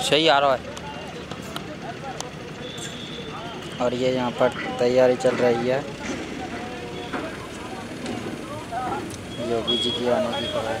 सही आ रहा है। और ये यहाँ पर तैयारी चल रही है। योगी जी की आने की खबर है।